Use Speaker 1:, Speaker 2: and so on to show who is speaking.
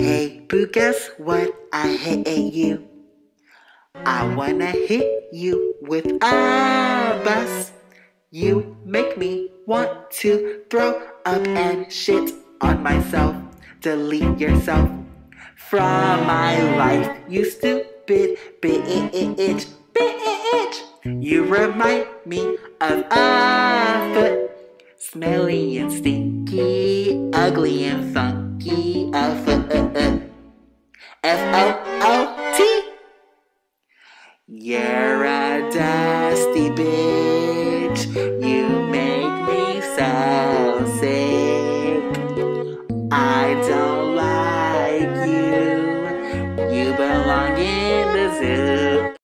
Speaker 1: Hey, boo, guess what? I hate you. I wanna hit you with a bus. You make me want to throw up and shit on myself. Delete yourself from my life, you stupid bitch. Bitch! You remind me of a foot. Smelly and stinky, ugly and funky. F-O-O-T. You're a dusty bitch. You make me so sick. I don't like you. You belong in the zoo.